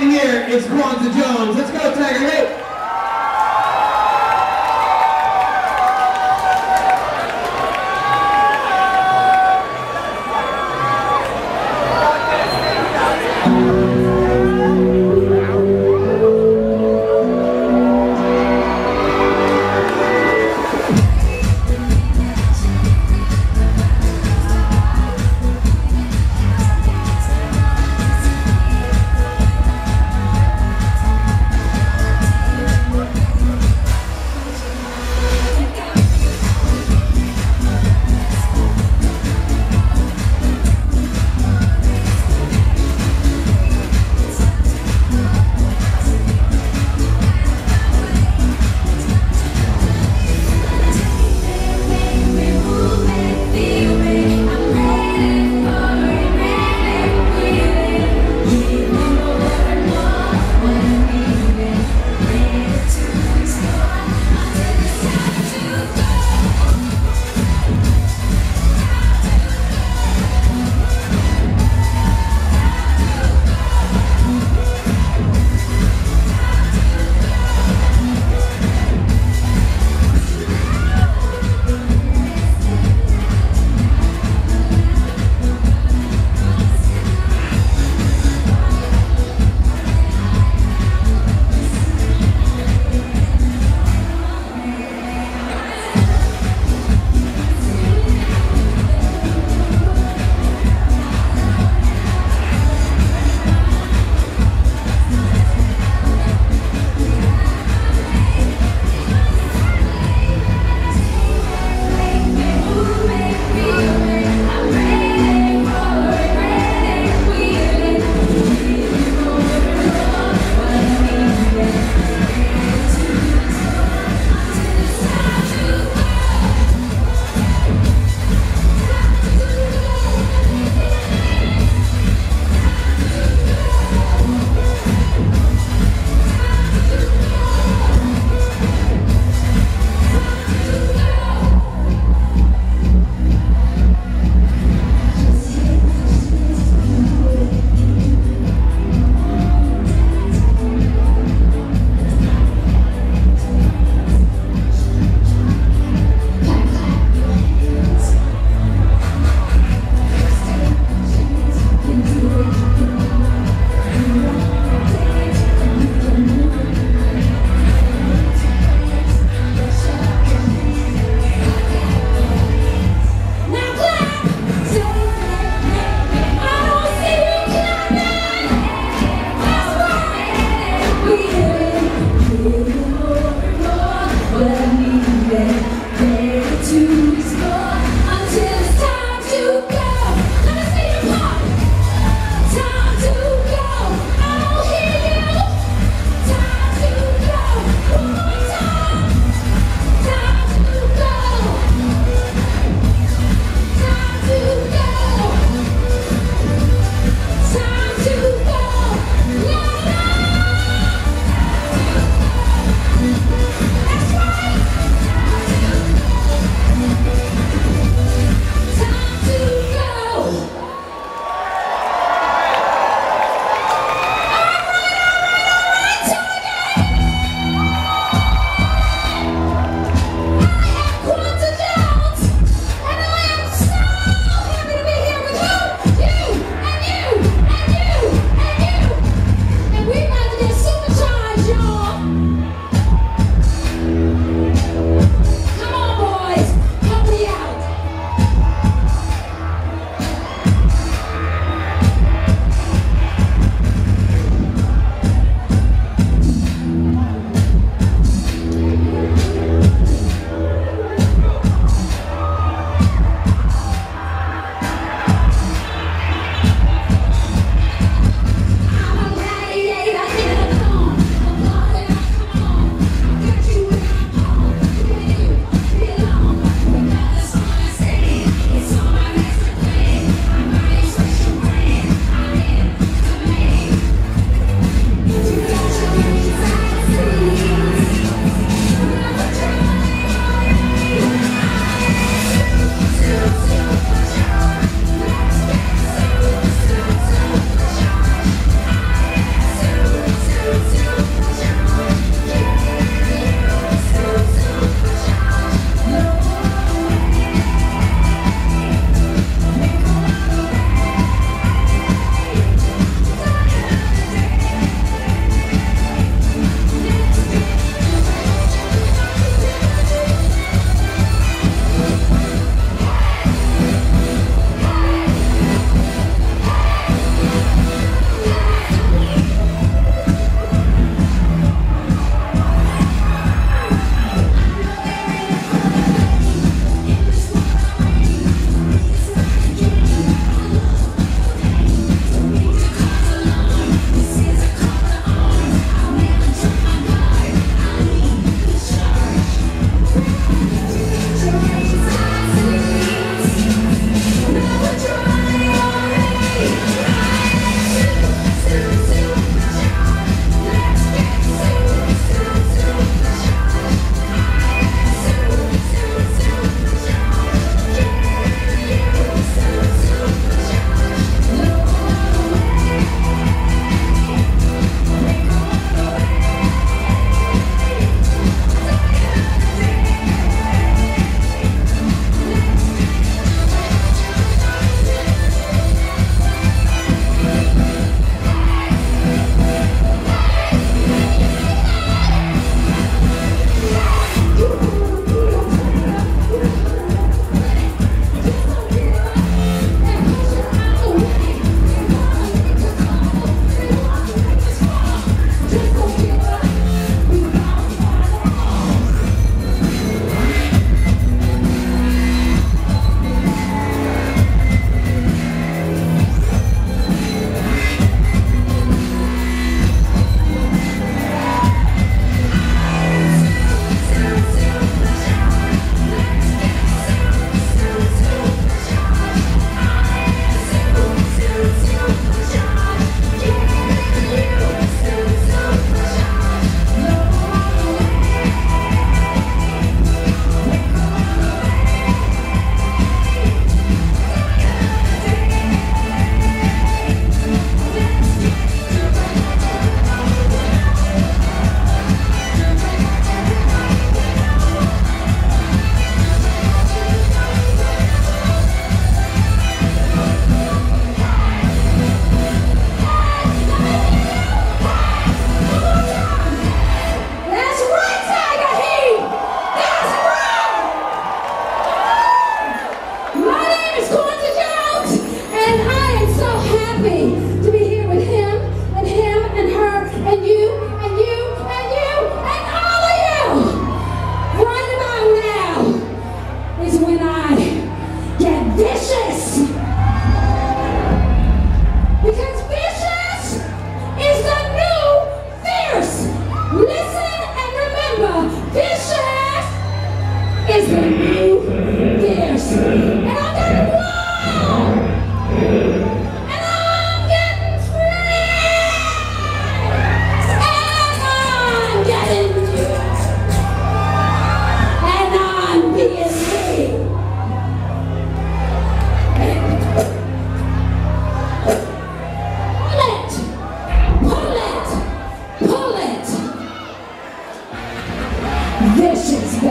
right here is Kwanzaa Jones. Let's go, Tiger. Hey!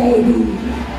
Hallelujah.